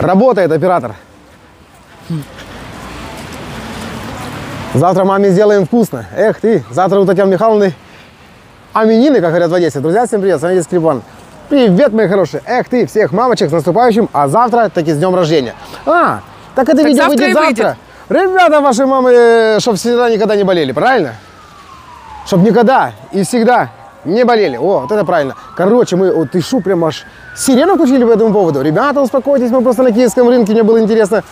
Работает оператор. Завтра маме сделаем вкусно. Эх ты, завтра у Татьяны Михайловны именины, как говорят в Одессе. Друзья, всем привет, с вами Скрипан. Привет, мои хорошие. Эх ты, всех мамочек с наступающим, а завтра таки с днем рождения. А, так это Так видео завтра выйдет и выйдет. завтра. Ребята, ваши мамы, чтобы всегда никогда не болели, правильно? Чтоб никогда и всегда не болели. О, вот это правильно. Короче, мы, вот ты шу, прям аж сирену включили по этому поводу. Ребята, успокойтесь, мы просто на киевском рынке, мне было интересно.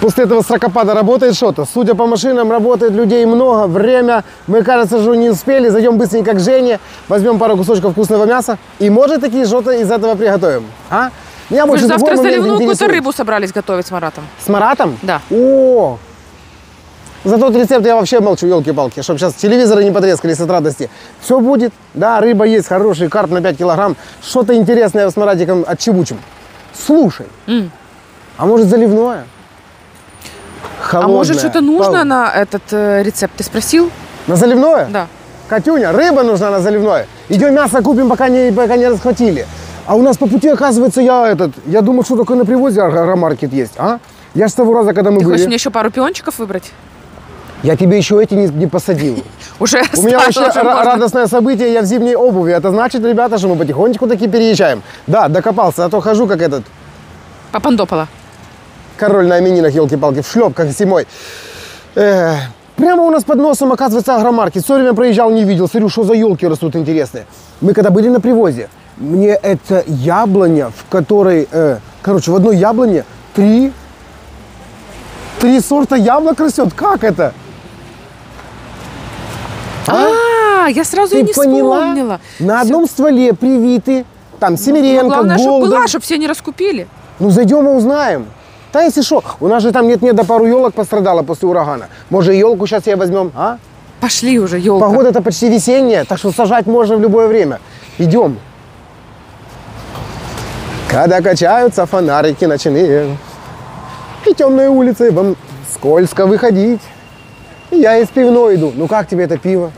После этого срокопада работает что-то. Судя по машинам, работает людей много, время. Мы, кажется, что не успели. Зайдем быстренько к Жене, возьмем пару кусочков вкусного мяса. И, может, такие что-то из этого приготовим. А? Меня Вы больше же завтра заливную какую-то рыбу собрались готовить с Маратом. С Маратом? Да. О! За тот рецепт я вообще молчу, елки-палки, чтобы сейчас телевизоры не потрескались от радости. Все будет. Да, рыба есть, хороший карп на 5 килограмм. Что-то интересное с Маратиком отчебучим. Слушай, а может заливное? А Холодное. может что-то нужно Пол- на этот э, рецепт? Ты спросил? На заливное? Да. Катюня, рыба нужна на заливное. Идем мясо купим, пока не, пока не расхватили. А у нас по пути, оказывается, я этот, я думал, что только на привозе агро- агромаркет есть, а? Я с того раза, когда мы Ты были, хочешь мне еще пару пиончиков выбрать? Я тебе еще эти не, не посадил. Уже У меня вообще ра- радостное событие, я в зимней обуви. Это значит, ребята, что мы потихонечку таки переезжаем. Да, докопался, а то хожу как этот Папандопола. король на именинах, елки-палки, в шлепках зимой. Э, прямо у нас под носом, оказывается, агромаркет. Все время проезжал, не видел. Смотрю, что за елки растут интересные. Мы когда были на привозе, мне это яблоня, в которой, э, короче, в одной яблоне три, три сорта яблок растет. Как это? А, я сразу и не поняла? вспомнила. На одном стволе привиты, там, Ну, Семеренко, главное, чтобы была, чтобы все не раскупили. Ну, зайдем и узнаем. Да, если что, у нас же там нет-нет, да пару елок пострадало после урагана. Может, елку сейчас я возьмем, а? Пошли уже, елка. Погода-то почти весенняя, так что сажать можно в любое время. Идем. Когда качаются фонарики ночные, и темные улицы, вам скользко выходить. Я из пивной иду. Ну как тебе это пиво?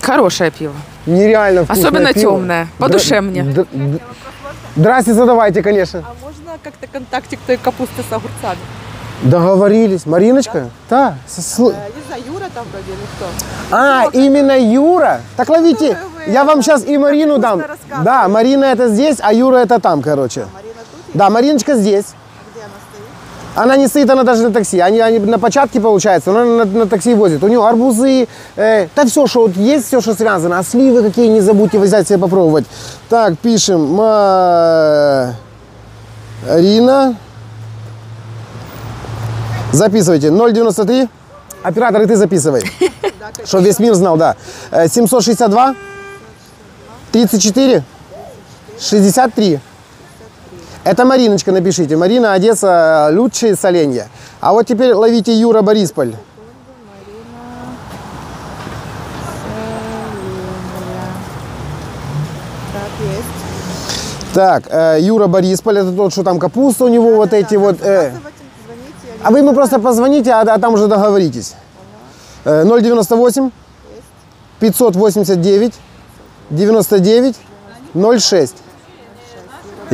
Хорошее пиво. Нереально вкусное Особенно пиво. темное. По Дра- душе мне. д- д- Здрасте, задавайте, конечно. А можно как-то контактик той капусты с огурцами? Договорились. Мариночка? Да. с- с- Э, Не знаю, Юра там вроде или кто? А, именно Юра? Так ловите. Вы Я вам сейчас и Марину дам. рассказываете. Да, Марина это здесь, а Юра это там, короче. Марина тут? Да, Мариночка здесь. Она не стоит, она даже на такси. Они, они на початке, получается, но она на, на такси возит. У нее арбузы, э, да все, что вот есть, все, что связано. А сливы какие, не забудьте взять себе попробовать. Так, пишем. Марина. Записывайте. 093. Оператор, и ты записывай. Чтобы весь мир знал, да. Э, 762 34 63. Это Мариночка, напишите. Марина, Одесса, лучшие соленья. А вот теперь ловите Юра Борисполь. Так, есть. Так, э, Юра Борисполь, это тот, что там капуста у него, вот эти вот. э. Заказывать, звоните, А вы ему просто позвоните, а, а там уже договоритесь. Э, 098 589 99 06.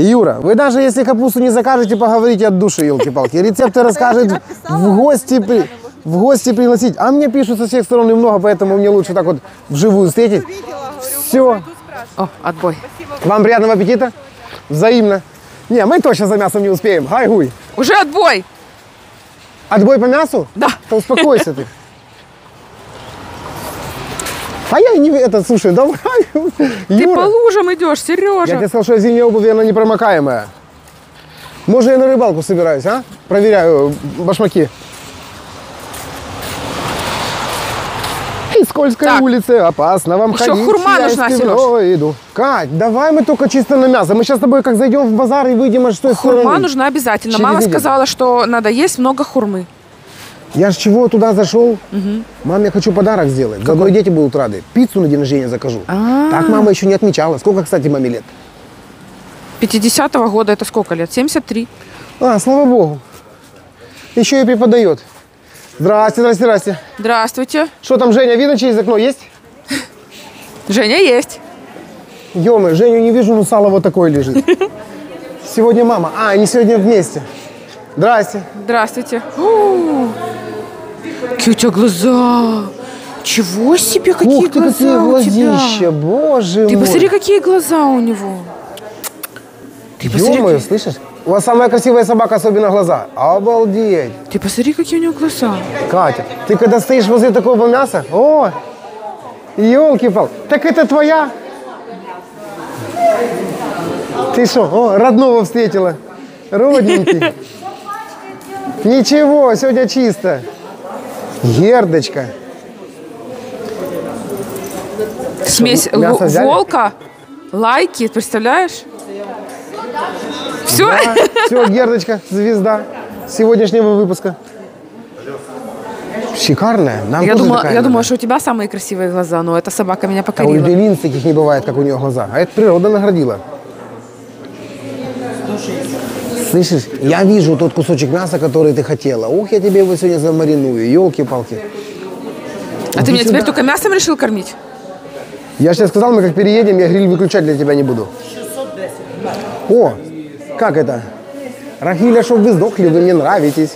Юра, вы даже если капусту не закажете, поговорите от души, елки-палки. Рецепты расскажет в гости, при- в гости пригласить. А мне пишут со всех сторон и много, поэтому мне лучше так вот вживую встретить. Все. О, отбой. Вам приятного аппетита. Взаимно. Не, мы точно за мясом не успеем. Гай-гуй. Уже отбой. Отбой по мясу? Да. Да успокойся ты. А я и не... Это, слушай, давай. Ты по лужам идешь, я тебе Сережа. сказал, что зимняя обувь, она непромокаемая. Может, я на рыбалку собираюсь, а? Проверяю башмаки. И скользкая Так. улица, опасно вам Еще ходить. хурма я нужна, пивного иду. Кать, давай мы только чисто на мясо. Мы сейчас с тобой как зайдем в базар и выйдем аж с той Хурма стороны. нужна обязательно. Через Мама неделю. сказала, что надо есть много хурмы. Я ж чего туда зашел? Маме я хочу подарок сделать. Заодно и дети будут рады. Пиццу на день рождения закажу. А. Так мама еще не отмечала. Сколько, кстати, маме лет? 50-го года это сколько лет? 73. А, слава богу. Еще и преподает. Здрасте, здрасте, здрасте. Здравствуйте. Что там, Женя, видно через окно есть? Женя есть. Ё Женю не вижу, но сало вот такое лежит. Сегодня мама. А, они сегодня вместе. Здрасте. Здравствуйте. О, Какие у тебя глаза. Чего себе, какие Ух ты, глаза какие у глазища, тебя. боже Ты мой. посмотри, какие глаза у него. Ты посмотри, Ё-моё, какие- слышишь? У вас самая красивая собака, особенно глаза. Обалдеть. ты посмотри, какие у него глаза. Катя, ты когда стоишь возле такого мяса, о, елки-пал, так это твоя? Ты что, о, родного встретила, родненький. Ничего, сегодня чисто. Гердочка. Смесь мясо взяли? волка, лайки, представляешь? Все? Все, Гердочка, звезда сегодняшнего выпуска. Шикарная. Нам Я думала, я думала, что у тебя самые красивые глаза, но эта собака меня А у покорила. линз таких не бывает, как у нее глаза. А это природа наградила. Слышишь, я вижу тот кусочек мяса, который ты хотела. Ух, я тебе его сегодня замариную. Елки-палки. а ты меня теперь только мясом решил кормить? Я сейчас сказал, мы как переедем, я гриль выключать для тебя не буду. О, как это? Рахиля, чтоб вы сдохли, вы мне нравитесь.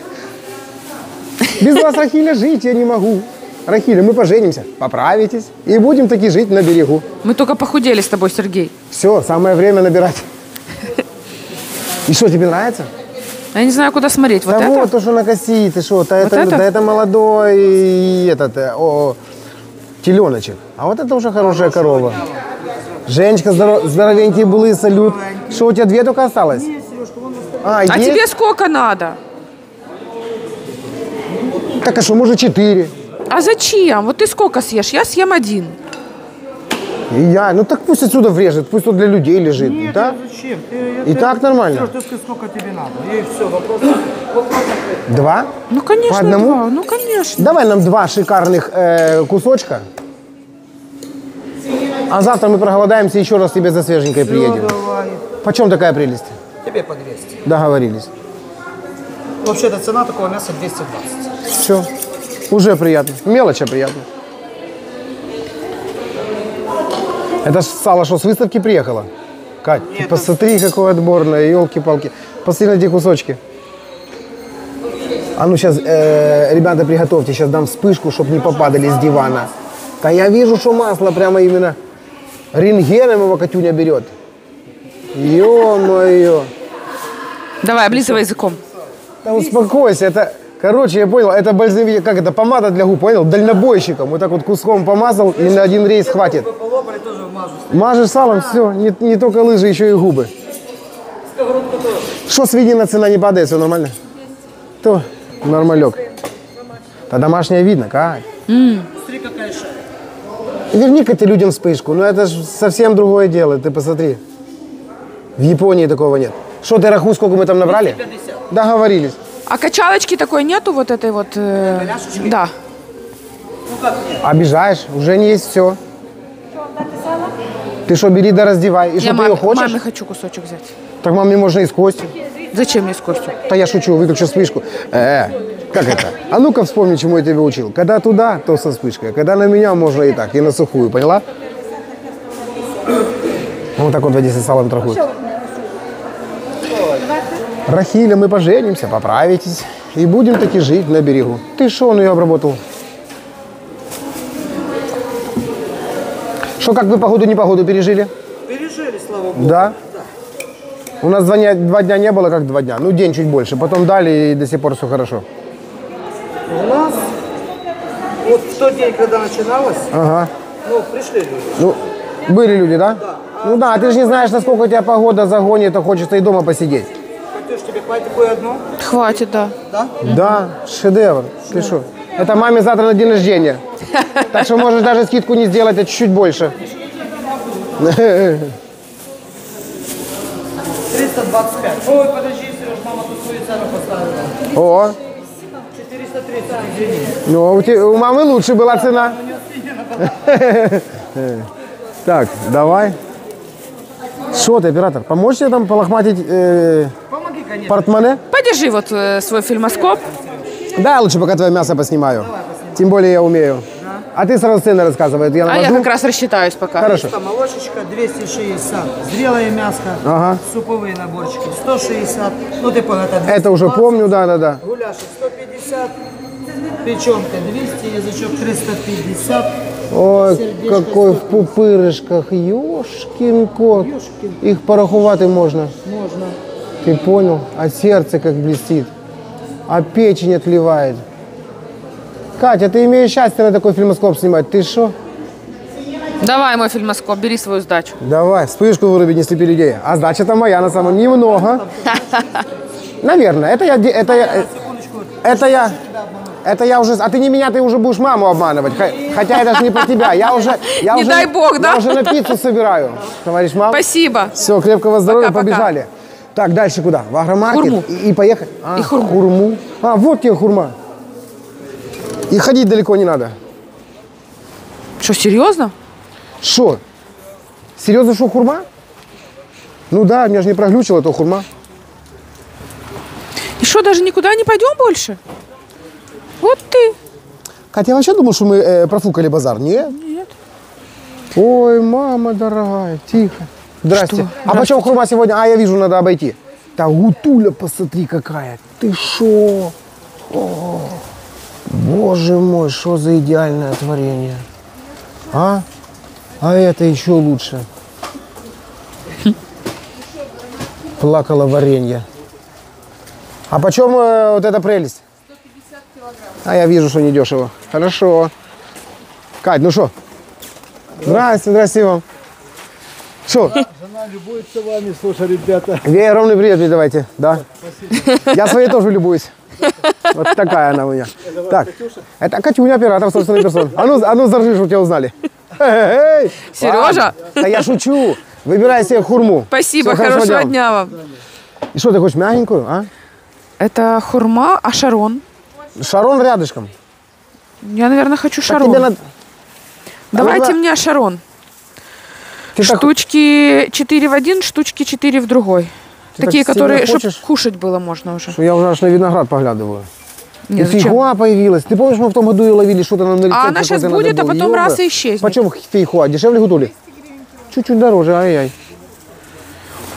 Без вас, Рахиля, жить я не могу. Рахиля, мы поженимся, поправитесь и будем таки жить на берегу. Мы только похудели с тобой, Сергей. Все, самое время набирать. И что, тебе нравится? Я не знаю, куда смотреть. Вот да это? вот то, что на коси, ты что, да, это, это? да это молодой и этот, э, о, теленочек. А вот это уже хорошая корова. Женечка, здоро- здоровенькие были, салют. Что, у тебя две только осталось? А, А есть? тебе сколько надо? Так, а что, может, четыре? А зачем? Вот ты сколько съешь? Я съем один. И я, ну так пусть отсюда врежет, пусть тут для людей лежит, Нет, да? зачем? Ты, И так нормально. Сереж, ты сколько тебе надо. И все, вопрос. Два? Ну, конечно, По одному? два. Ну, конечно. Давай нам два шикарных э, кусочка. А завтра мы проголодаемся, еще раз тебе за свеженькой приедем. Давай. Почем такая прелесть? Тебе по 200. Договорились. Вообще-то цена такого мяса 220. Все. Уже приятно. Мелочь, а приятно. Это ж сало что, с выставки приехало? Кать, ты посмотри, какое отборное, елки-палки. Посмотри на эти кусочки. А ну сейчас, ребята, приготовьте, сейчас дам вспышку, чтобы не попадали с дивана. Да я вижу, что масло прямо именно рентгеном его Катюня берет. Ё-моё. Давай, облизывай языком. Да успокойся, это, короче, я понял, это бальзамик, как это, помада для губ, понял, дальнобойщиком. Вот так вот куском помазал и на один рейс хватит. Тоже мажу. Мажешь салом, все, не, не только лыжи, еще и губы. Что, свинина цена не падает, все нормально? То, нормалек. Да домашняя видно, как? Смотри, какая шея. Верни-ка ты людям вспышку, ну это же совсем другое дело, ты посмотри. В Японии такого нет. Что ты раху, сколько мы там набрали? 250. Договорились. А качалочки такой нету вот этой вот? э, Да. Ну как нет? Обижаешь, уже не есть все. Ты что, бери да раздевай. И что, ты маме, ее хочешь? маме хочу кусочек взять. Так маме можно и с костью. Зачем мне с костью? Да я шучу, выключу вспышку. Э, как это? А ну-ка вспомни, чему я тебя учил. Когда туда, то со вспышкой. Когда на меня, можно и так, и на сухую, поняла? Вот так вот в Одессе салом торгуют. Рахиля, мы поженимся, поправитесь. И будем таки жить на берегу. Ты что, он ее обработал? Что, как вы погоду, непогоду пережили? Пережили, слава богу. Да? У нас два дня, два дня не было, как два дня. Ну, день чуть больше. Потом дали, и до сих пор все хорошо. У нас вот в тот день, когда начиналось, Ага. ну, пришли люди. Ну, были люди, да? Ну да, ты же не знаешь, насколько у тебя погода загонит, а хочется и дома посидеть. Катюш, тебе хватит кое-одно? Хватит, да. Да? Да, шедевр. Ты что? Это маме завтра на день рождения. Так что можешь даже скидку не сделать, а чуть-чуть больше. 325. Ой, подожди, Сереж, мама тут свою цену поставила. О, 430, извини. ну у, мамы лучше была цена. Так, давай. Что ты, оператор, поможешь тебе там полохматить э, Помоги, конечно. портмоне? Подержи вот э, свой фильмоскоп. Да, лучше пока твое мясо поснимаю. Тем более я умею. А ты сразу цены рассказывай. Я А я как раз рассчитаюсь пока. Хорошо. Это молочечка 260. Зрелое мяско. Ага. Суповые наборчики 160. Ну ты понял, это 220. Это уже помню, да-да-да. Гуляшек 150. Печенка 200, язычок 350. Ой, Сердечко какой в 150. пупырышках. Ёшкин кот. Ёшкин. Их порахувати можно. Можно. Ты понял? А сердце как блестит. А печень отливает. Катя, ты имеешь счастье на такой фильмоскоп снимать. Ты что? Давай мой фильмоскоп, бери свою сдачу. Давай, вспышку вырубить, не слепи людей. А сдача-то моя на самом немного. Наверное, это я, это я, э, это я, это я уже, а ты не меня, ты уже будешь маму обманывать. Хотя это же не про тебя. Я уже, я Не уже, дай бог, да? Я уже на пиццу собираю. Товарищ мам. Спасибо. Все, крепкого здоровья, Пока-пока. побежали. Так, дальше куда? В агромаркет Хурму. и, и поехали. А, И хурму. хурму. А, вот тебе хурма. И ходить далеко не надо. Что, серьезно? Что? Серьезно, что хурма? Ну да, меня же не проглючило, это хурма. И что, даже никуда не пойдем больше? Вот ты. Катя, я вообще думал, что мы э, профукали базар. Нет? Нет. Ой, мама дорогая, тихо. Здрасте. Что? А почем хурма сегодня? А, я вижу, надо обойти. Да гутуля, посмотри какая. Ты шо? О, боже мой, что за идеальное творение. А? А это еще лучше. Плакала варенье. А почем э, вот эта прелесть? А я вижу, что недешево. Хорошо. Кать, ну что? Здрасте, здрасте вам. Что? Жена любуется вами, слушай, ребята. Ей огромный привет передавайте. Да. Я своей тоже любуюсь. Вот такая она у меня. Так, это Катюня, оператор собственной персон. А ну, а ну заржи, чтобы тебя узнали. Сережа? Да я шучу. Выбирай себе хурму. Спасибо, хорошего хорошего дня. дня вам. И что, ты хочешь мягенькую, а? Это хурма, а шарон? Шарон рядышком. Я, наверное, хочу Так шарон. тебе надо... Давайте А, мне шарон. Ты так- Штучки 4 в один, штучки 4 в другой. Ты Такие, так которые, чтобы кушать было можно уже. что я уже аж на виноград поглядываю. Не, и фейхоа появилась. Ты помнишь, мы в том году ее ловили, что-то нам на рецепт А она какой-то будет, а потом раз Ёбра. и исчезнет. Почем фейхоа? Дешевле гутули? Чуть-чуть дороже, ай-яй.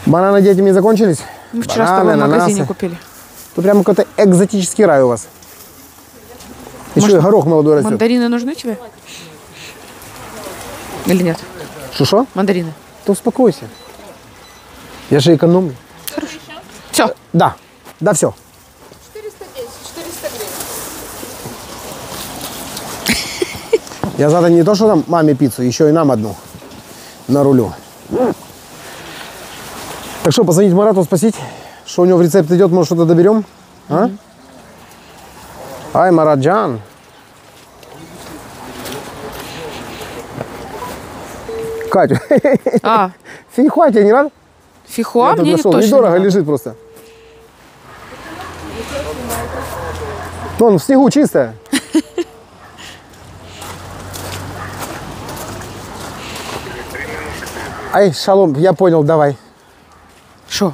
Бананы детям не закончились? Мы вчера с Бананы, тобой в магазине ананасы. купили. Тут прям какой-то экзотический рай у вас. Еще и горох молодой растет. Мандарины нужны тебе? Или нет? Что-что? Мандарины. Да успокойся. Я же экономлю. Все. Да, да, все. 410, 400 гривен. Я завтра не то, что там маме пиццу, еще и нам одну на рулю. Так что, позвонить Марату, спросить, что у него в рецепт идет, может, что-то доберем? А? Ай, Мараджан. Катя, А, фейхуа тебе не надо? фихуа Я мне не точно. Недорого не лежит просто. Вон, в снегу чистая. Ай, шалом, я понял, давай. Шо?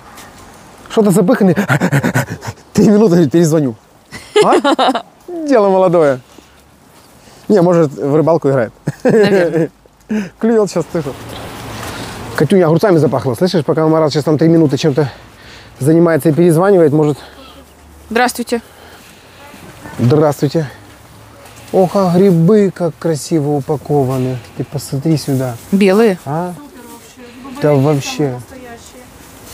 Что-то запыханный. Три минуты перезвоню. А? Дело молодое. Не, может, в рыбалку играет. Наверное. Клюет сейчас, слышу. Катюня огурцами запахло. Слышишь, пока Марат сейчас там три минуты чем-то занимается и перезванивает, может... Здравствуйте. Здравствуйте. Ох, а грибы как красиво упакованы. Ты посмотри сюда. Белые. А? Да вообще.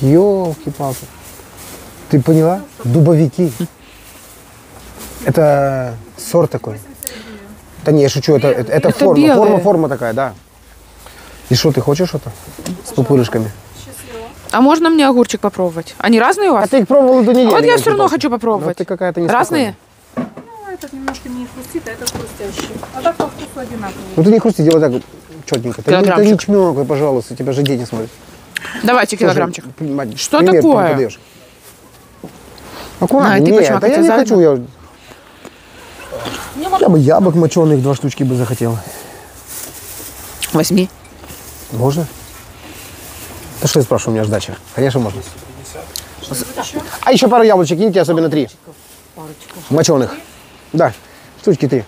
Елки-палки. Ты поняла? Дубовики. Это сорт такой. Да не, я шучу, это, это, это форма, белые. форма, форма такая, да. И что, ты хочешь что-то? С пупырышками? А можно мне огурчик попробовать? Они разные у А вас? ты их пробовала до недели. вот я все равно хочу Ну, попробовать. ты какая-то не Разные? Этот немножко не хрустит, а этот хрустящий. А так по вкусу одинаковый. Ну ты не хрусти, делай так четненько. Ты, не- ты не чмёкай, пожалуйста, тебя же дети смотрят. Давайте Слушай, килограммчик. мать, Что пример такое? подаешь. Аккуратно, На, ты нет, да я не хочу, я... Я бы яблок моченых два штучки бы захотел. Возьми. Можно? Да что я спрашиваю, у меня ждача. Конечно, можно. А еще пару яблочек киньте, особенно три. Моченых. Да. Штучки три.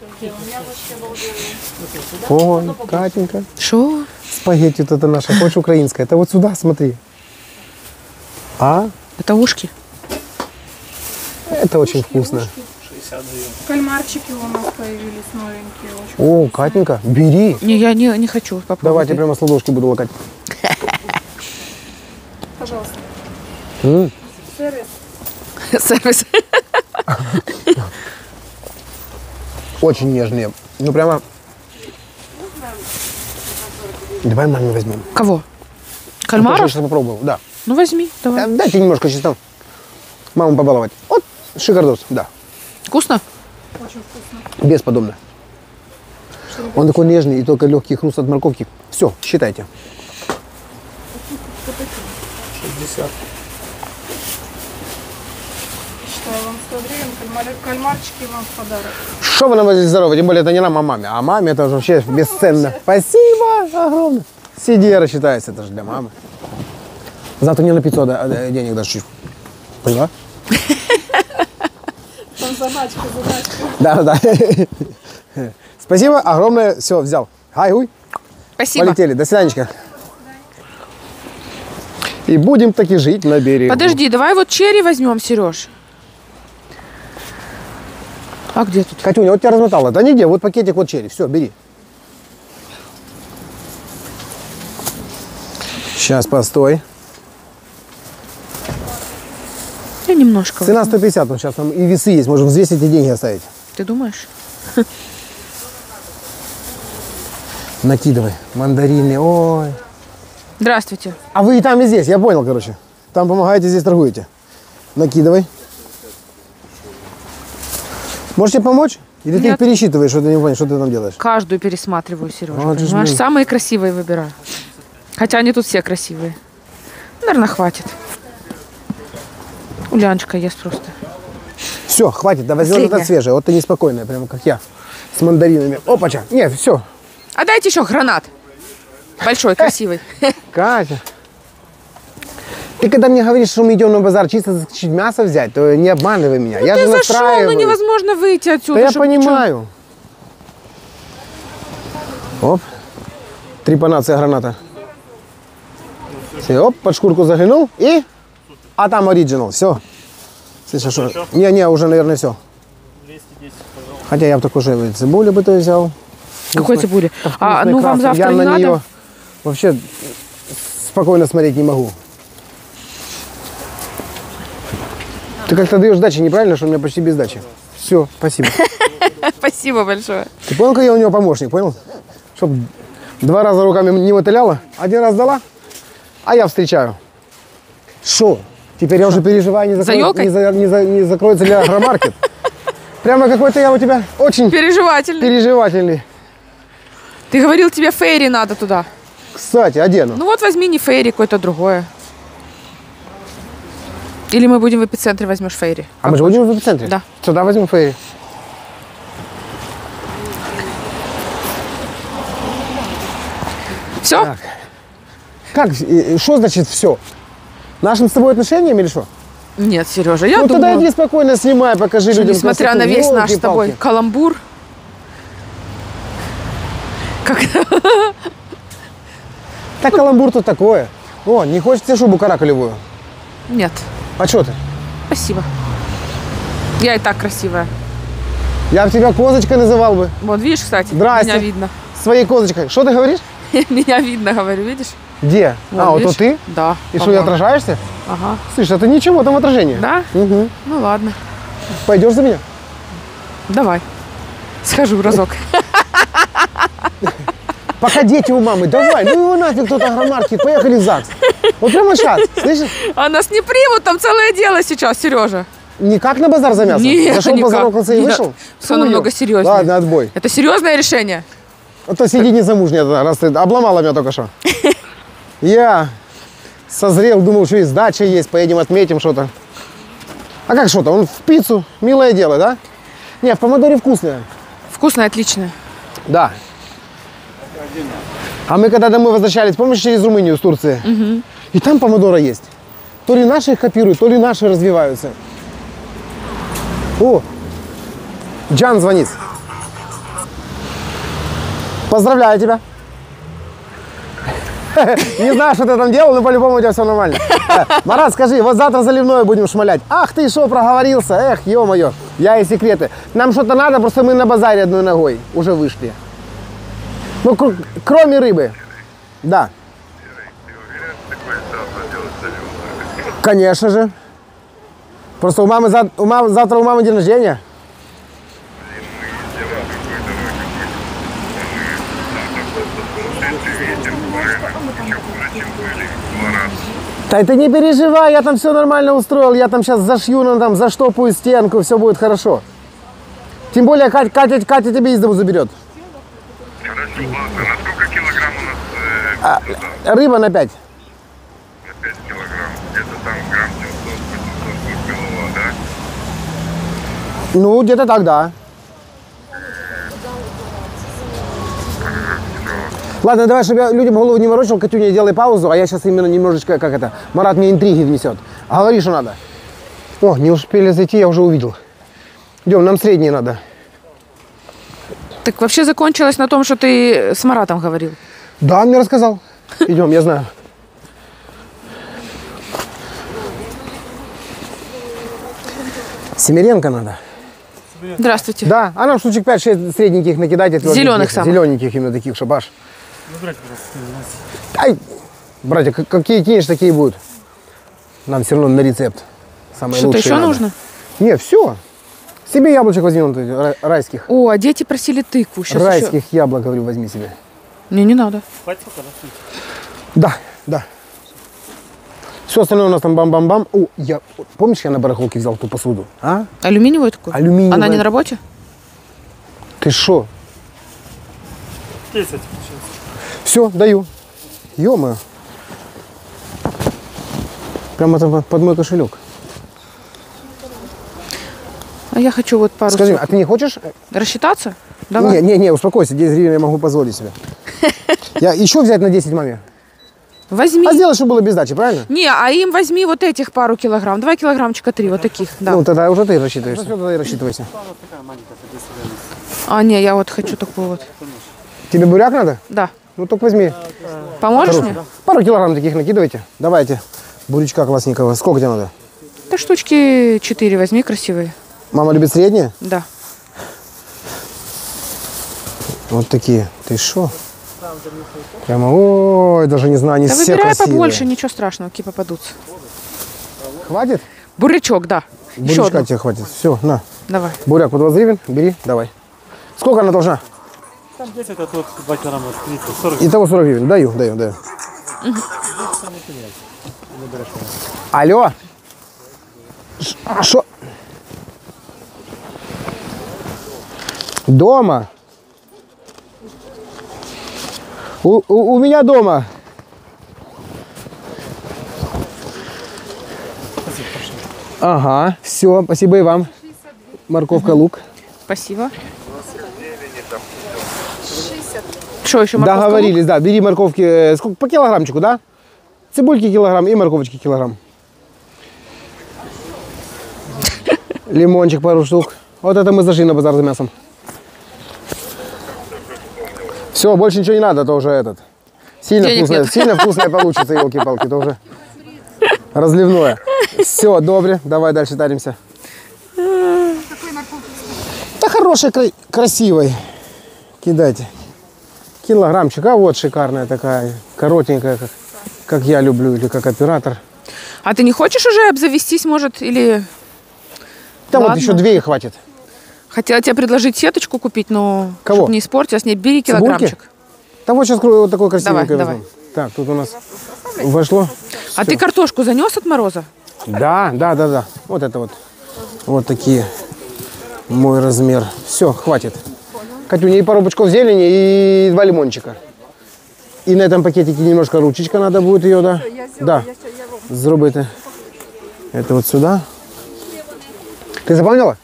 Ой, Катенька. Что? Спагетти вот это наша, хочешь украинская. Это вот сюда смотри. А? Это ушки. Это очень вкусно. Кальмарчики у нас появились новенькие. Очень. О, Катенька, бери. Не, я не, не хочу попробовать. Давайте прямо с ладошки буду лакать. Пожалуйста. М, Сервис. Сервис. Очень нежные. Ну, прямо... Давай маме возьмем. Кого? Кальмаров? Я сейчас попробовал, да. Ну, возьми, давай. Э, дайте немножко сейчас там маму побаловать. Вот, шикардос, да. Вкусно? Очень вкусно. Бесподобно. Он такой нежный и только легкий хруст от морковки. Все, считайте. 60. Кальмарчики вам в подарок. Что вы нам возите здорово? Тем более это не нам, а маме. А маме это же вообще бесценно. Спасибо огромное. Сиди, рассчитайся, это же для мамы. Завтра не на 500 а, э, денег дашь чуть. Поняла? Там заначка, заначка. Да, да, да. Спасибо огромное. Все, взял. Ай, уй. Спасибо. Полетели. До свиданечка. И будем таки жить на берегу. Подожди, давай вот черри возьмем, Сереж. А где тут? Катюня, вот тебя размотала. Да нигде, вот пакетик, вот черри. Все, бери. Сейчас, постой. Я немножко. Цена возьму. 150, ну сейчас там и весы есть, можем взвесить и деньги оставить. Ты думаешь? Накидывай. Мандарины, ой. Здравствуйте. А вы и там, и здесь, я понял, короче. Там помогаете, здесь торгуете. Накидывай. Можете помочь? Или ты их пересчитываешь, что ты не понял, что ты там делаешь? Каждую пересматриваю, Сережа. Ж понимаешь? блин. Самые красивые выбираю. Хотя они тут все красивые. Наверное, хватит. Уляночка ест просто. Все, хватит, давай сделай это Последнее. свежее. Вот ты неспокойная, прямо как я. С мандаринами. Опача. Нет, все. А дайте еще гранат. Большой, красивый. Катя. Ты когда мне говоришь, что мы идем на базар чисто чуть мясо взять, то не обманывай меня. я Ты же зашел, ну настраиваю. невозможно выйти отсюда. Да я понимаю. Оп. Трепанация граната. Все, оп, под шкурку заглянул и... А там оригинал, все. Слышишь, что? Не-не, уже, наверное, все. Хотя я бы такой же цибулю бы то взял. Какой цибули? А, Вкусный ну вам завтра я не на надо? нее вообще спокойно смотреть не могу. Ты как-то даешь дачи неправильно, что у меня почти без дачи. Все, спасибо. Спасибо большое. Ты понял, как я у него помощник, понял? Чтоб два раза руками не мотыляла, один раз дала, а я встречаю. Что? Теперь я уже переживаю, не, закроет- Заёкой? не, за- не за- не закроется ли агромаркет. Прямо какой-то я у тебя очень Переживательный. переживательный. Ты говорил, тебе фейри надо туда. Кстати, одену. Ну вот возьми не фейри, какое-то другое. Или мы будем в эпицентре, возьмешь фейри. а мы же будем в эпицентре? Да. Сюда возьмем фейри. Все? Так. Как? Что значит все? Нашим с тобой отношениям или что? Нет, Сережа, я ну тогда думаю, иди спокойно снимай, покажи людям несмотря красоту. на весь наш с тобой Ёлки-палки. каламбур, Так каламбур тут такое. О, не хочешь тебе шубу каракулевую? нет, А что ты? спасибо. Я и так красивая. Я бы тебя козочкой называл бы. Вот, видишь, кстати, Здрасте. меня видно. Своей козочкой. Что ты говоришь? Меня видно, говорю, видишь? Где? Вон, а, вот видишь? то ты? Да. И что, и отражаешься? Ага. Слышь, это ничего, там отражение. Да? Мгм. Ну ладно, Пойдешь за меня? давай. Схожу разок. Пока дети у мамы, давай, ну его нафиг тот агромаркет, поехали в ЗАГС. Вот прямо сейчас, слышишь? А нас не примут, там целое дело сейчас, Сережа. Никак на базар за мясом? Нет, Зашел, никак. поздоровался и Нет. вышел? Фу, намного серьезнее. Ладно, отбой. Это серьезное решение? А то сиди незамужняя, тогда, раз ты обломала меня только что. Я созрел, думал, что и сдача есть, поедем отметим что-то. А как что-то? Он в пиццу, милое дело, да? Не, в помидоре вкусное. Вкусное, отличное. Да. А мы когда домой возвращались, помнишь, через Румынию с Турции? И там помидоры есть. То ли наши их копируют, то ли наши развиваются. О, Джан звонит. Поздравляю тебя. Не знаю, что ты там делал, но по-любому у тебя все нормально. Марат, скажи, вот завтра заливное будем шмалять. Ах ты что, проговорился? Эх, ё-моё, я и секреты. Нам что-то надо, просто мы на базаре одной ногой уже вышли. Ну, кр- кроме рыбы. Да. Конечно же. Просто у мамы, за- у мамы завтра у мамы день рождения. Да ты не переживай, я там все нормально устроил, я там сейчас зашью, ну, там, заштопаю стенку, все будет хорошо. Тем более Катя, Катя, Катя тебе из дому заберет. Хорошо, ладно. На сколько килограмм у нас э, сюда? Рыба на 5. На 5 килограмм. Где-то там грамм 700-800 будет голова, да? Ну, где-то так, да. Ладно, давай, чтобы я людям голову не морочил, Катюня, делай паузу, а я сейчас именно немножечко, как это, Марат мне интриги внесет. Говори, что надо. О, не успели зайти, я уже увидел. Идем, нам средние надо. Так вообще закончилось на том, что ты с Маратом говорил. Да, он мне рассказал. Идем, я знаю. Семеренко надо. Здравствуйте. Да, а нам штучек 5-6 средненьких накидайте. Зелёных самых. Зелененьких именно таких, шабаш. Ай, братья, какие кинешь, такие будут. Нам все равно на рецепт. Самые Что-то еще надо. нужно? Не, все. Себе яблочек возьми, вон тут, рай- райских. О, а дети просили тыкву. Сейчас райских яблок, говорю, возьми себе. Мне не надо. Да, да. Все остальное у нас там бам-бам-бам. О, я, помнишь, я на барахолке взял ту посуду? А? Алюминиевую такую? Алюминиевая. Она не на работе? Ты шо? Все, даю. ё Прямо там под мой кошелек. А я хочу вот пару Скажи, сок. а ты не хочешь? Рассчитаться? Давай. Не, не, не, успокойся, 10 гривен я могу позволить себе. Я еще взять на 10 маме. Возьми. А сделай, чтобы было без дачи, правильно? Не, а им возьми вот этих пару килограмм. Два килограммчика три, вот таких, да. Ну, тогда уже ты рассчитываешься. Ну, тогда и рассчитывайся. А, не, я вот хочу такую вот. Тебе буряк надо? Да. Ну, только возьми. Поможешь мне? Пару килограмм таких накидывайте. Давайте. Бурячка классненького. Сколько тебе надо? Да штучки четыре возьми красивые. Мама любит средние? Да. Вот такие. Ты шо? Прямо, ой, даже не знаю, они Да все выбирай красивые. побольше, ничего страшного, какие попадутся. Хватит? Бурячок, да. Еще Бурячка одну. тебе хватит. Все, на. Давай. Буряк по 20 гривен, бери, давай. Сколько она должна? Там 10, а тут 2 килограмма, 30, 40. Итого 40 гривен. Даю, даю, даю. Алло. Шо? Дома. У, у- у меня дома. Ага, все, спасибо и вам. Морковка, лук. Спасибо. Что еще, морковка, лук? Договорились, да. Бери морковки э, сколько, по килограммчику, да? Цибульки килограмм и морковочки килограмм. Лимончик пару штук. Вот это мы зашли на базар за мясом. Все, больше ничего не надо, это уже этот. Сильно Денег вкусное, нет. сильно вкусное получится, елки-палки, это уже разливное. Все, добре, давай дальше таримся. Да хорошей, кра- красивой. Кидайте. Килограммчик, а вот шикарная такая, коротенькая, как, как я люблю, или как оператор. А ты не хочешь уже обзавестись, может, или... Да вот Ладно. еще две и хватит. Хотела тебе предложить сеточку купить, но Кого? чтоб не испортилась, не бери Цибульки? килограммчик. Да вот сейчас вот такой красивенький Давай, возьму. Так, тут у нас вошло. А ты картошку занес от мороза? Да, да, да, да. Вот это вот. Вот такие. Мой размер. Все, хватит. Катюня, и пару бычков зелени, и два лимончика. И на этом пакетике немножко ручечка надо будет ее, да? Да. Зробити. Это вот сюда. Ты запомнила?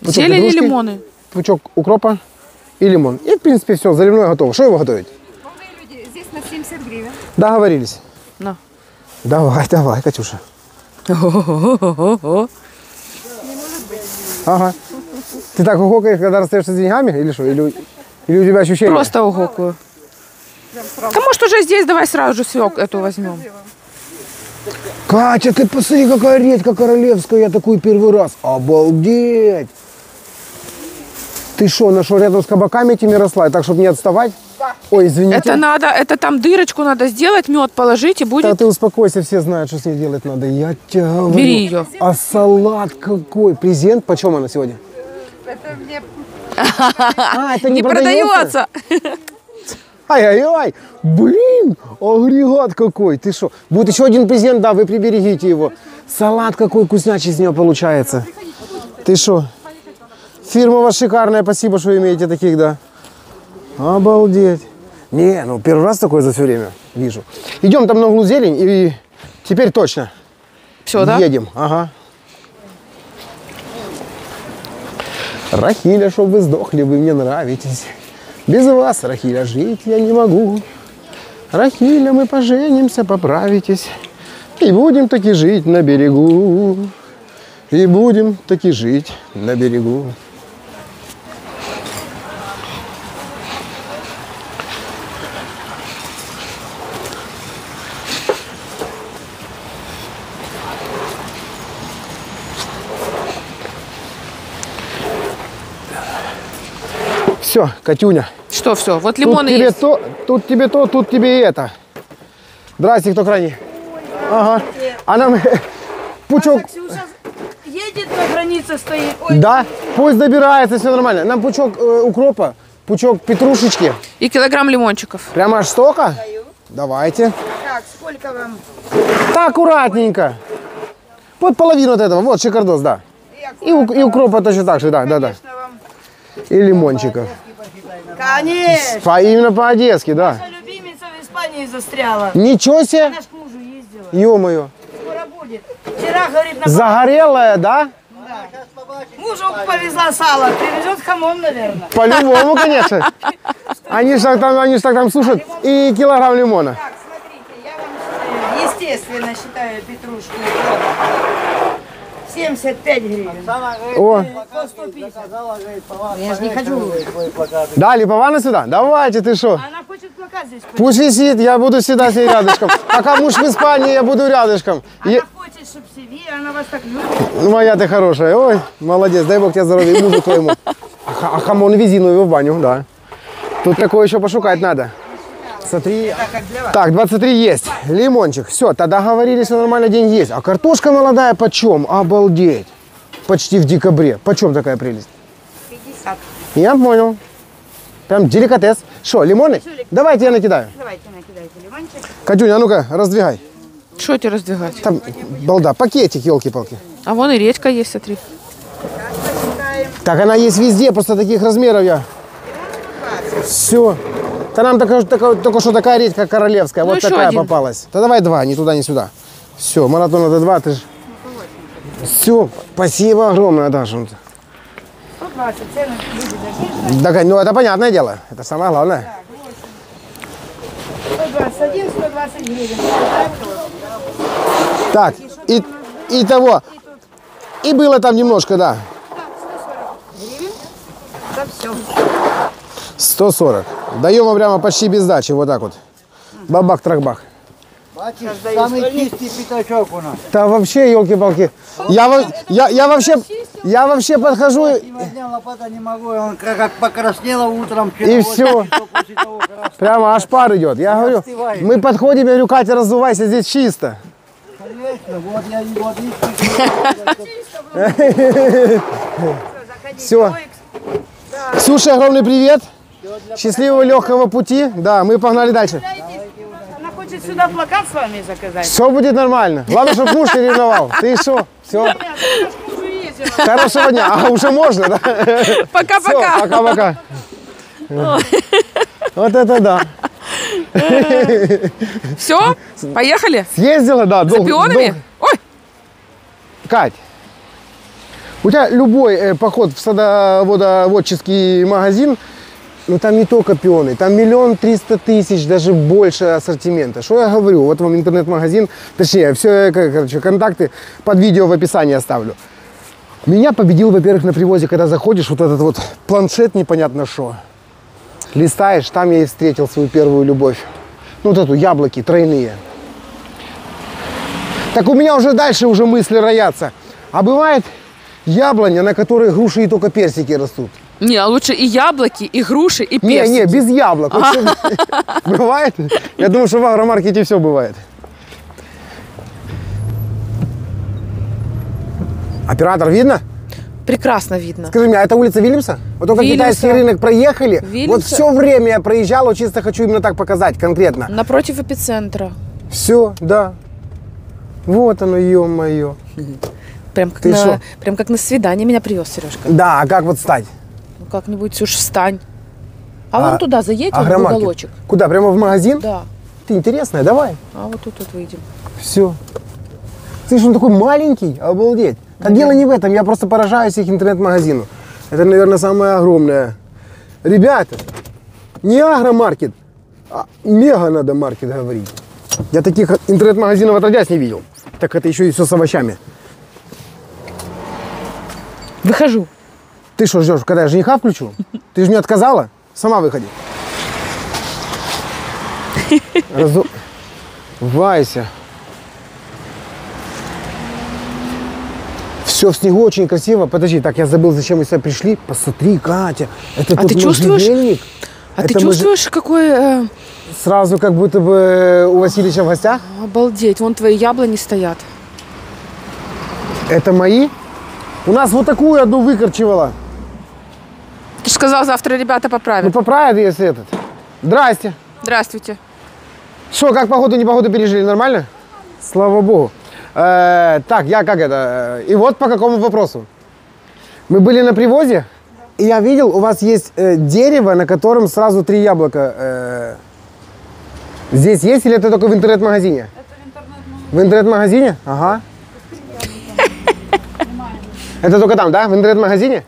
Пучок Зелень и петрушки, лимоны. Пучок укропа и лимон. И, в принципе, все, заливное готово. Что его готовить? Молодые люди, здесь на 70 гривен. Договорились. На. Давай, давай, Катюша. Ого-го-го-го. Ага. Ты так гукаешь, когда расстаешься с деньгами? Или что? Или... Или у тебя ощущение? Просто угокаю. Да может уже здесь давай сразу же свек эту возьмем. Катя, ты посмотри, какая редька королевская, я такую первый раз. Обалдеть! Ты что, что, рядом с кабаками этими росла, так, чтобы не отставать? Ой, извините. Это надо, это там дырочку надо сделать, мед положить и Да будет. ты успокойся, все знают, что с ней делать надо. Я тебя говорю. Бери ее. А салат какой? Презент? Почем она сегодня? А, это Не продается. Ай-ай-ай, блин, агрегат какой, ты что? Будет еще один презент, да, вы приберегите его. Салат какой вкуснячий из него получается. Ты что? Фирма у вас шикарная, спасибо, что имеете таких, да. Обалдеть. Не, ну первый раз такое за все время вижу. Идем там на углу зелень и теперь точно Все, да? едем. Ага. Рахиля, чтоб вы сдохли, вы мне нравитесь. Без вас, Рахиля, жить я не могу. Рахиля, мы поженимся, поправитесь. И будем таки жить на берегу. И будем таки жить на берегу. Все, Катюня. Что все? Вот Тут лимоны тебе есть. то, тут тебе то, тут тебе это. Здрасте, кто крайний? Ага. А нам пучок, Ксюша едет на границе стоит. Ой, да, пусть добирается, все нормально. Нам пучок э, укропа, пучок петрушечки. И килограмм лимончиков. Прямо аж столько? Давайте. так, сколько вам? Так, аккуратненько. Вот половину вот этого, вот шикардос, да. И, и укропа точно так же, да, да, да. Конечно, вам. И лимончиков. Конечно. По, именно по-одесски, да. Наша любимица в Испании застряла. Ничего себе, Она ж к мужу ездила. ё-моё. Скоро будет. Вчера, говорит, на... Загорелая, да? мужу повезла сало. Привезет хамон, наверное. По-любому, конечно. Они же так там, они ж так там слушают. И килограмм лимона. Так, смотрите, я вам, естественно, считаю петрушку. 75 гривен. О, По 150. Я же не хочу. да, Липована сюда? Давайте, ты что? Она хочет плакат здесь. Пусть висит, я буду всегда с ней рядышком. Пока муж в Испании, я буду рядышком. Она Е- хочет, чтобы себе, она вас так любит. Ну, Моя ты хорошая. Ой, молодец, дай бог тебе здоровья и мужу твоему. А А хамон вези ну его в баню, да. Тут такое еще пошукать надо. Смотри. Так, 23 есть. Лимончик. Все, тогда говорили, что нормально день есть. А картошка молодая почем? Обалдеть. Почти в декабре. Почем такая прелесть? 50. Я понял. Прям деликатес. Что, лимоны? Давайте я накидаю. Давайте накидайте лимончик. Катюня, а ну-ка, раздвигай. Что тебе раздвигать? Там, балда, пакетик, елки-палки. А вон и редька есть, смотри. Так она есть везде, просто таких размеров я. Все. Да нам только, только, только что такая редька королевская, Ну, вот такая один. попалась. Да давай два, ни туда, ни сюда. Все, маратон это два, ты ж. Все, спасибо огромное, Даша. 120 цены люди дорогие. Да, ну это понятное дело, это самое главное. 121, 120 гривен. Так, и, и того. И было там немножко, да. Да все. 140. Даем вам прямо почти без дачи, вот так вот. Бабах-трахбах. Бачиш, самий чистий пятачок у нас. Да вообще, елки-палки. Я, во- я, я вообще, я вообще подхожу и- Сегодня лопата не могу, он как, как покраснело утром. И как прямо аж пар идет. Я говорю, мы подходим, я говорю, Катя, раздувайся, здесь чисто. Конечно, вот я и вот Все. Ксюша, огромный привет. Счастливого легкого пути. Да, мы погнали дальше. Она хочет сюда плакат с вами заказать. Все будет нормально. Главное, чтобы муж не ревновал. Ты что? Все. Хорошего дня. А, уже можно, да? Все, Пока-пока. пока-пока. Вот это да. Все? Поехали? Съездила, да. За пионами? Ой, Кать, у тебя любой э, поход в садоводоводческий магазин, ну там не только пионы, там миллион триста тысяч, даже больше ассортимента. Что я говорю? Вот вам интернет-магазин, точнее, все, короче, контакты под видео в описании оставлю. Меня победил, во-первых, на привозе, когда заходишь, вот этот вот планшет непонятно что. Листаешь, там я и встретил свою первую любовь. Ну, вот эту, яблоки тройные. Так у меня уже дальше уже мысли роятся. А бывает яблоня, на которой груши и только персики растут. Не, а лучше и яблоки, и груши, и Не, персики. не, без яблок. Вот Бывает? Я думаю, что в агромаркете все бывает. Оператор, видно? Прекрасно видно. Скажи мне, а это улица Вильямса? Вот только Вильямса. китайский рынок проехали. Вот Вильямса. все время я проезжал, вот чисто хочу именно так показать, конкретно. Напротив эпицентра. Все, да. Вот оно, ё-моё. Прям как, Ты на, шо? прям как на свидание меня привез Сережка. Да, а как вот стать? Как-нибудь уж встань. А, вон туда заедь, вот в уголочек. Куда, прямо в магазин? Да. Ты интересная, давай. А вот тут вот выйдем. Все. Слышь, он такой маленький, обалдеть. Так дело не в этом, я просто поражаюсь их интернет-магазину. Это, наверное, самое огромное. Ребята, не агромаркет, а мега надо маркет говорить. Я таких интернет-магазинов отродясь не видел. Так это еще и все с овощами. Выхожу. Ты что ждешь, когда я жениха включу? Ты же не отказала? Сама выходи. Разу... Вайся. Все в снегу очень красиво. Подожди, так я забыл, зачем мы сюда пришли. Посмотри, Катя, это А тут ты чувствуешь-. А Это ты мы чувствуешь, какой... э, Сразу как будто бы у Васильевича в гостях. обалдеть, вон твои яблони стоят. Это мои? У нас вот такую одну выкорчевала. Ты же сказал, завтра ребята Ну поправят. поправят, если этот. Здрасте. Здравствуйте. Что, как погоду, непогоду пережили? Нормально? Слава богу. Э, так, я как это... э, И вот по какому вопросу. Мы были на привозе, и я видел, у вас есть э, дерево, на котором сразу три яблока. э, здесь есть или это только в интернет-магазине? в интернет-магазине. Ага. Это только там, да? В интернет-магазине?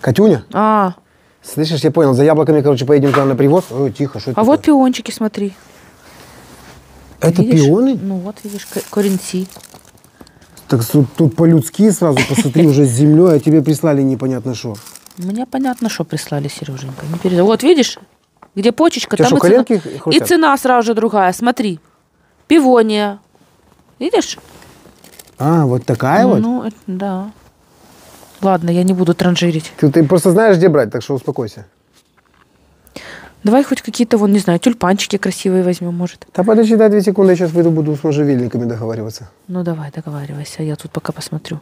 Катюня, А, слышишь, я понял, за яблоками, короче, поедем туда на привоз. Ой, тихо, что это а вот такое? пиончики, смотри. Это Видишь? пионы? Ну вот, видишь, ко- коренцы. Так тут, тут по-людски сразу, посмотри, уже с землей, а тебе прислали непонятно что. Мне понятно, что прислали, Сереженька. Не переживай. Вот видишь, где почечка, там и цена. И цена сразу же другая. Смотри. Пивония. Видишь? А, вот такая вот? Ну, да. Ладно, я не буду транжирить. Ты, ты просто знаешь, где брать, так что успокойся. Давай хоть какие-то, вон, не знаю, тюльпанчики красивые возьмем, может. Да подожди, дай две секунды, я сейчас выйду, буду с можжевельниками договариваться. Ну, давай, договаривайся, я тут пока посмотрю.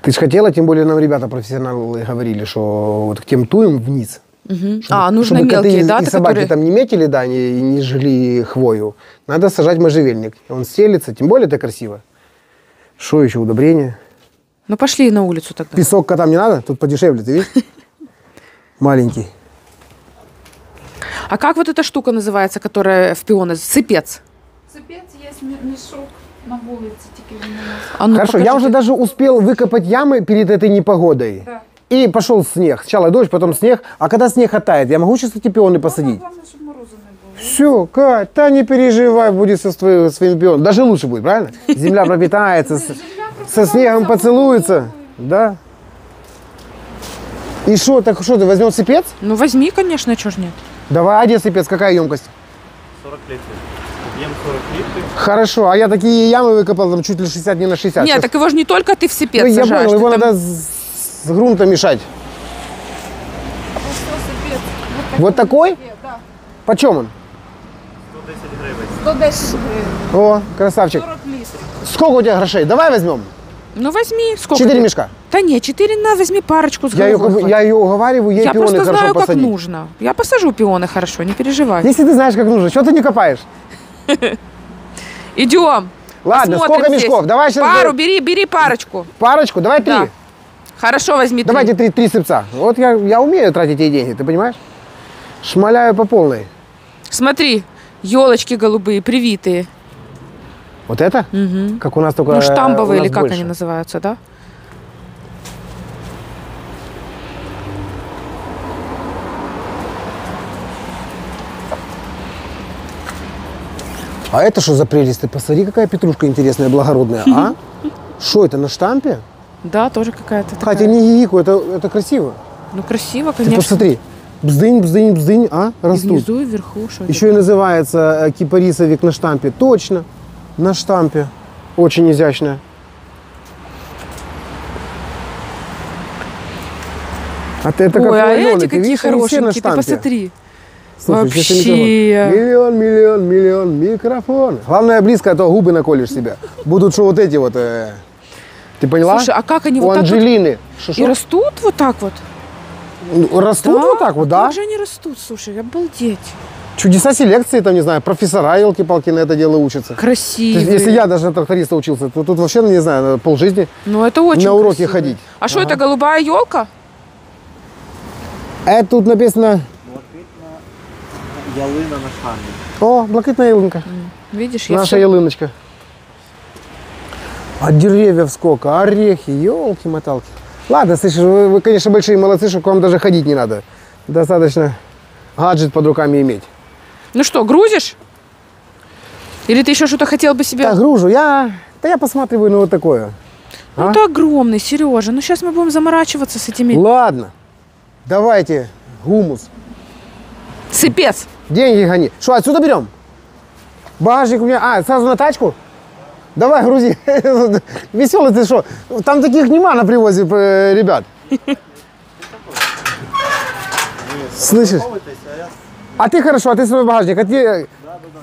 Ты же хотела, тем более нам ребята профессионалы говорили, что вот кемтуем вниз. Мгм. а, нужно чтобы коты мелкие, и, да, и собаки которые... там не метили, да, не, не жгли хвою. Надо сажать можжевельник. Он стелится, тем более это красиво. Что еще, удобрение? Ну, пошли на улицу тогда. Песок котам не надо? Тут подешевле, ты видишь? Маленький. А как вот эта штука называется, которая в пионы? Сыпец. Цепец есть м- мешок на вулиці, тільки він у нас. А ну, Хорошо, я покажи. уже даже успел выкопать ямы перед этой непогодой. Да. И пошел снег. Сначала дождь, потом снег. А когда снег оттает, я могу сейчас эти пионы посадить? Главное, щоб морозу не було. Все, Кать, да не переживай, будет со свои- своими пионами. Даже лучше будет, правильно? Земля пропитается, с- со снегом поцелуется. Да. И что, так что, ты возьмем сыпец? Ну, возьми, конечно, чего ж нет. Давай, а где сыпец, какая емкость? 40 литров. Объем 40 литров. Хорошо, а я такие ямы выкопал, там чуть ли 60 не на 60. Нет, так его же не только ты в сыпец Ну, я сажаешь. понял, ты его там- надо с, с грунта мешать. Ось цепец. Вот такой? Є, да. Почем он? 110 гривень. 110 гривень, О, красавчик. 40 літрів. Сколько у тебя грошей? Давай возьмем. Ну, возьми. Сколько? Четыре ты? мешка. Да нет, четыре на, возьми парочку с Я ее, я ее уговариваю, ей Я пионы просто хорошо знаю, как посадить. нужно. Я посажу пионы хорошо, не переживай. Если ты знаешь, как нужно, что ты не копаешь? Идем. Ладно, сколько здесь. мешков? Давай сейчас Пару, бери, бери парочку. парочку, давай три. Да. Хорошо, возьми три. Давайте три, три сыпца. Вот я, я умею тратить эти деньги, ты понимаешь? Шмаляю по полной. Смотри, елочки голубые, привитые. Вот это? Мгм. Как у нас только Ну, штамбовые нас или как больше. они называются, да? А это что за прелесть? Ты посмотри, какая петрушка интересная, благородная, а? Что это, на штампе? Да, тоже какая-то такая. Хотя не гигику, это, это красиво. Ну, красиво, Ты конечно. посмотри. Бздынь, бздынь, бздынь, а? И Растут. внизу, и вверху. Еще и называется э, кипарисовик на штампе. Точно, на штампе. Очень изящная. А ты это как Ой, у а Алены, эти ты какие видишь, хорошенькие, ты посмотри. Слушай, Вообще. Миллион, миллион, миллион микрофон. Главное близко, а то губы наколешь себя. Будут что вот эти вот. э, Ты поняла? Слушай, а как они У вот так вот Анджелины. Шо, и растут вот так вот? Ну, Растут вот так вот, да? Как же они растут, слушай, обалдеть. Чудеса селекции, там, не знаю, профессора, елки-палки, на это дело учатся. Есть, если я даже на тракториста учился, то тут вообще, не знаю, полжизни Ну, это очень на уроки красиво. ходить. А что это, голубая елка? А тут написано, Ялина на штамбі. о, блакитная ялинка, Видишь, наша всё- ялиночка. А деревьев сколько, орехи, елки-моталки. Ладно, слышишь, вы, вы, конечно, большие молодцы, что к вам даже ходить не надо. Достаточно гаджет под руками иметь. Ну что, грузишь? Или ты еще что-то хотел бы себе? Так, гружу, я, да я посматриваю на вот такое. Ну, а? это огромный, Сережа. Ну, сейчас мы будем заморачиваться с этими... Ладно, давайте гумус. Сыпец. Деньги гони. Что, отсюда берем? Багажник у меня. А, сразу на тачку? Давай, грузи. Веселый ты что? Там таких нема на привозе, ребят. Слышишь? А ты хорошо, а ты свой багажник. А ты...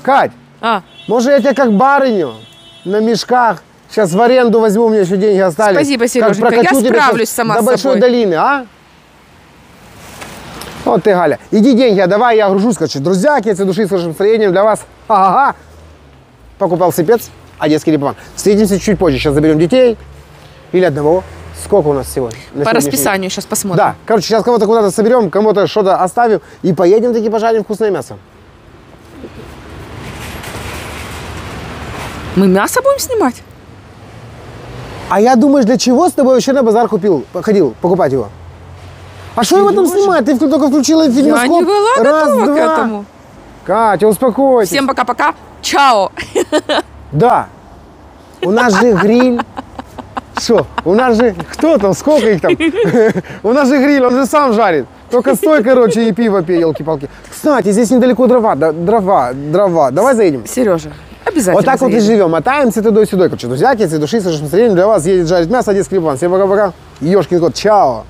Кать, А, может я тебя как барыню на мешках сейчас в аренду возьму, у меня еще деньги остались. Спасибо, Сереженька, прокачу я тебя справлюсь сама До с Большой собой. долины, а? Вот ты, Галя. Иди деньги, а давай я гружусь, короче. Друзья, от души с хорошим настроением для вас. Ага. Покупал сыпец, а детский липоман. Встретимся чуть позже. Сейчас заберем детей. Или одного. Сколько у нас всего? на по расписанию сейчас посмотрим. Да. Короче, сейчас кого-то куда-то соберем, кому-то что-то оставим. И поедем таки пожарим вкусное мясо. Мы мясо будем снимать? А я думаешь, для чего с тобой вообще на базар купил, ходил покупать его? А что его там снимать? Ты только включила фильмоскоп. Я не была Раз, готова к два. этому. Катя, успокойся. Всем пока-пока. Чао. Да. У нас же гриль. Что? У нас же... Кто там? Сколько их там? У нас же гриль, он же сам жарит. Только стой, короче, и пиво пей, елки-палки. Кстати, здесь недалеко дрова, дрова, дрова. Давай заедем. Сережа, обязательно Вот так вот и заедем. живем, мотаемся туда-сюда. Короче, друзья, отец и души, с хорошим настроением для вас едет жарить мясо, клипан. Всем пока-пока. Ешкин кот, чао.